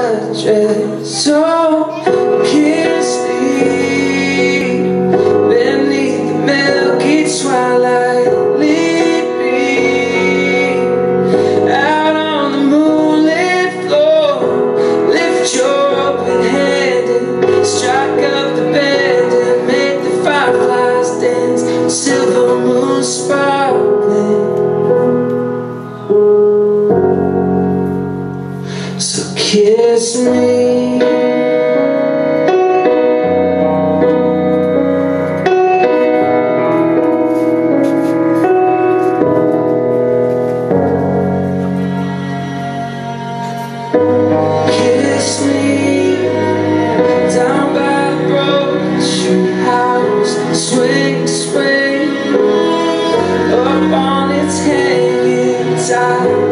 address So kiss kiss me. Kiss me down by the house, swing, swing up on its hanging tide.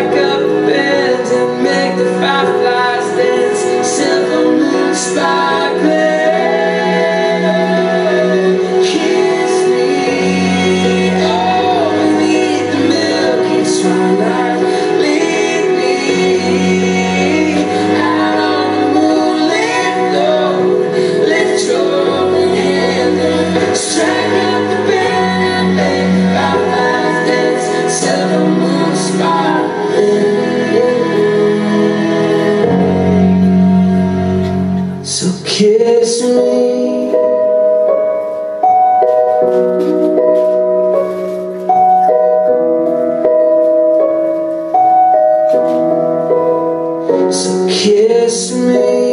back up. kiss me. So kiss me.